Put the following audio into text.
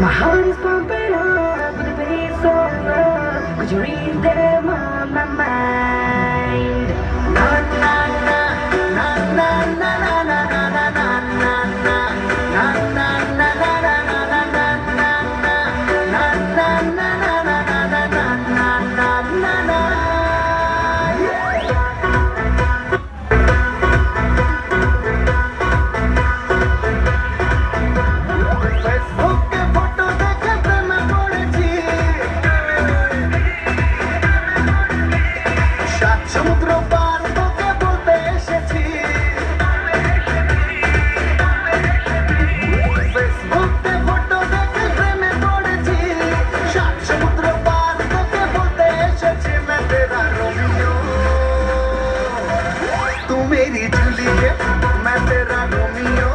My heart is pumping up with the bass of love Could you read them on my mind? तू मेरी Juliet मैं तेरा Romeo